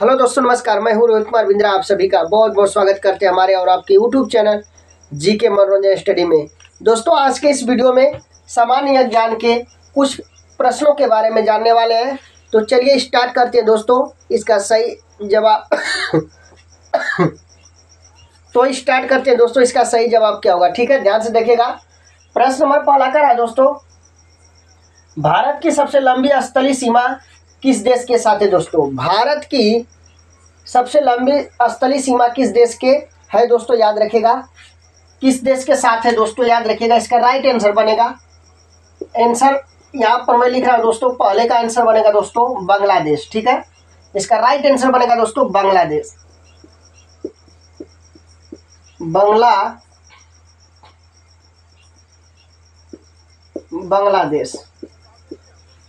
Hello दोस्तों, नमस्कार। मैं हूँ रोहित कुमार बिंद्रा, आप सभी का बहुत बहुत स्वागत करते हैं हमारे और आपके यूट्यूब चैनल जी के मनोरंजन स्टडी में। दोस्तों, आज के इस वीडियो में सामान्य ज्ञान के कुछ प्रश्नों के बारे में जानने वाले हैं। तो चलिए स्टार्ट करते हैं दोस्तों, इसका सही जवाब। तो स्टार्ट करते हैं दोस्तों, इसका सही जवाब क्या होगा? ठीक है, ध्यान से देखिएगा। प्रश्न नंबर पहला कर दोस्तों। भारत की सबसे लंबी स्थलीय सीमा किस देश के साथ है दोस्तों? भारत की सबसे लंबी स्थलीय सीमा किस देश के है दोस्तों? याद रखेगा। किस देश के साथ है दोस्तों? याद रखिएगा इसका राइट आंसर बनेगा। आंसर यहाँ पर मैं लिख रहा हूँ दोस्तों, पहले का आंसर बनेगा दोस्तों, बांग्लादेश, ठीक है? इसका राइट आंसर बनेगा दोस्तों, बांग्लादेश। बांग्ला, बांग्लादेश,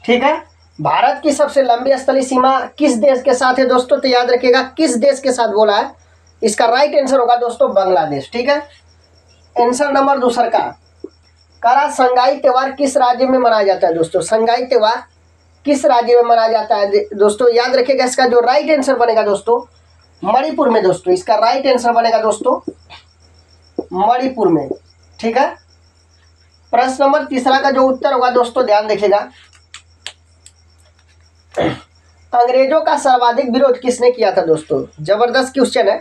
ठीक है? भारत की सबसे लंबी स्थलीय सीमा किस देश के साथ है दोस्तों? तो याद रखिएगा, किस देश के साथ बोला है? इसका राइट आंसर होगा दोस्तों बांग्लादेश, ठीक है? आंसर नंबर दूसरा का करा संगाई त्यौहार किस राज्य में मनाया जाता है दोस्तों? संगाई त्यौहार किस राज्य में मनाया जाता है दोस्तों, याद रखिएगा, इसका जो राइट आंसर बनेगा दोस्तों, मणिपुर में दोस्तों, इसका राइट आंसर बनेगा दोस्तों, मणिपुर में, ठीक है? प्रश्न नंबर तीसरा का जो उत्तर होगा दोस्तों, ध्यान देखिएगा अंग्रेज़ों का सर्वाधिक विरोध किसने किया था दोस्तों? ज़बरदस्त क्वेश्चन है।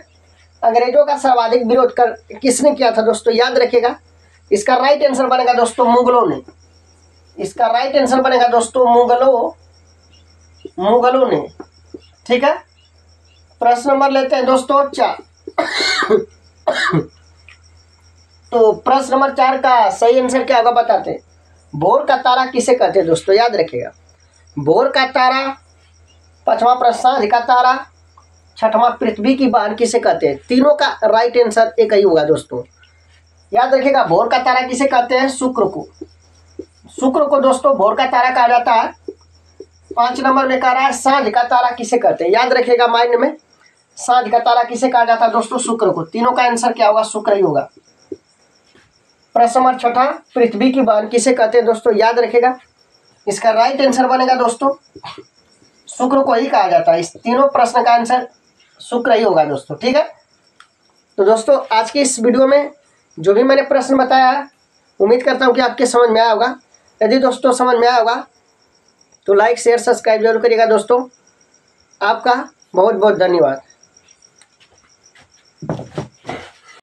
अंग्रेज़ों का सर्वाधिक विरोध कर, किसने किया था दोस्तों? याद रखिएगा। इसका राइट आंसर बनेगा दोस्तों मुगलों ने। इसका राइट आंसर बनेगा दोस्तों मुगलों मुगलों ने। ठीक है? प्रश्न नंबर लेते हैं दोस्तों चार। तो प्रश्न नंबर चार का सही आंसर क्या होगा बताते हैं। भोर का तारा किसे कहते हैं दोस्तों? याद रखिएगा। भोर का तारा, पांचवा प्रश्न का तारा, छठवा पृथ्वी की बहन किसे कहते हैं? तीनों का राइट आंसर एक ही होगा दोस्तों। याद रखिएगा भोर का तारा किसे कहते हैं? शुक्र को। शुक्र को दोस्तों भोर का तारा कहा जाता है। पाँच नंबर में कह रहा है, साँझ का तारा किसे कहते हैं? याद रखिएगा माइंड में, साँझ का तारा किसे कहा जाता है दोस्तों? शुक्र को। तीनों का आंसर क्या होगा? शुक्र ही होगा। प्रश्न नंबर छठा, पृथ्वी की बहन किसे कहते हैं दोस्तों? याद रखेगा इसका राइट आंसर बनेगा दोस्तों। शुक्र को ही कहा जाता है। इस तीनों प्रश्न का आंसर शुक्र ही होगा दोस्तों, ठीक है? तो दोस्तों, आज की इस वीडियो में जो भी मैंने प्रश्न बताया, उम्मीद करता हूँ कि आपके समझ में आया होगा। यदि दोस्तों समझ में आया होगा तो लाइक शेयर सब्सक्राइब ज़रूर करिएगा दोस्तों। आपका बहुत बहुत धन्यवाद।